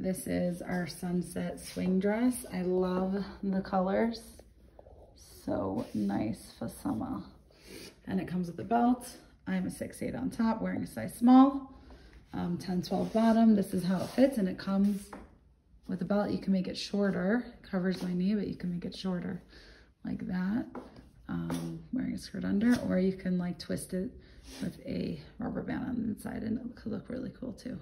This is our sunset swing dress. I love the colors. So nice for summer. And it comes with a belt. I'm a 6'8 on top, wearing a size small, um, 10, 12 bottom. This is how it fits and it comes with a belt. You can make it shorter. It covers my knee, but you can make it shorter like that. Um, wearing a skirt under, or you can like twist it with a rubber band on the inside and it could look really cool too.